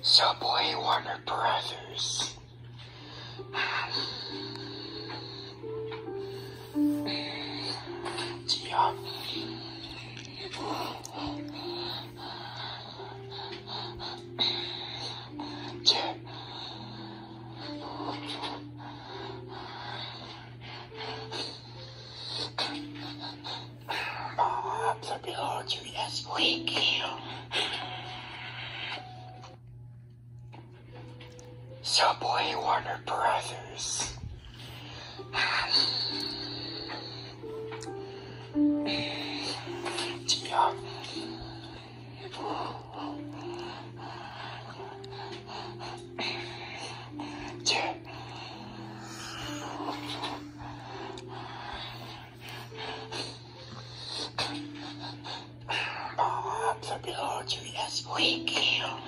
Subway Warner Brothers. Yeah. Yeah. Bob the Builder, yes, we kill. Subway Warner Brothers. Yeah. Yeah. Bob the Builder, yes, we kill.